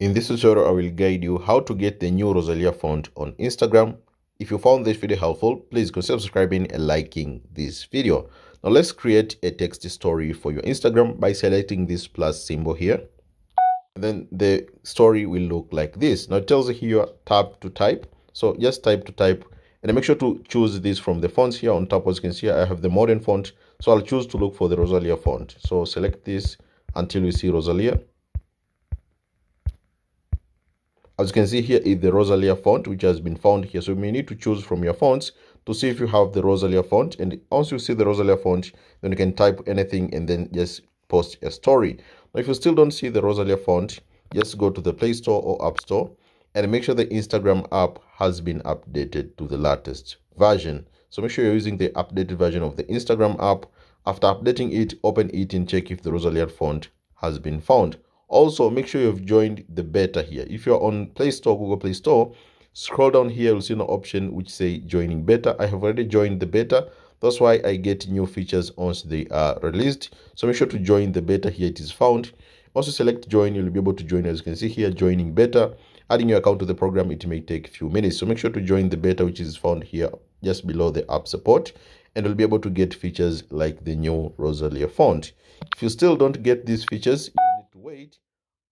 In this tutorial, I will guide you how to get the new Rosalia font on Instagram. If you found this video helpful, please consider subscribing and liking this video. Now let's create a text story for your Instagram by selecting this plus symbol here. And then the story will look like this. Now it tells you here tap to type. So just type to type and make sure to choose this from the fonts here on top. As you can see, I have the modern font. So I'll choose to look for the Rosalia font. So select this until you see Rosalia as you can see here is the Rosalia font which has been found here. So you may need to choose from your fonts to see if you have the Rosalia font. And once you see the Rosalia font, then you can type anything and then just post a story. Now, if you still don't see the Rosalia font, just go to the Play Store or App Store and make sure the Instagram app has been updated to the latest version. So make sure you're using the updated version of the Instagram app. After updating it, open it and check if the Rosalia font has been found. Also, make sure you've joined the beta here. If you're on Play Store, Google Play Store, scroll down here, you'll see an option which say joining beta. I have already joined the beta. That's why I get new features once they are released. So make sure to join the beta here. It is found. Also select join. You'll be able to join as you can see here, joining beta. Adding your account to the program, it may take a few minutes. So make sure to join the beta, which is found here just below the app support. And you'll be able to get features like the new Rosalia font. If you still don't get these features,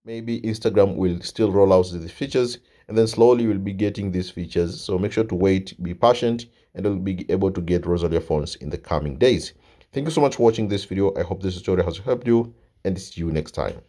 maybe instagram will still roll out these features and then slowly you'll be getting these features. So make sure to wait be patient and you'll be able to get rosalia fonts in the coming days. Thank you so much for watching this video. I hope this tutorial has helped you and see you next time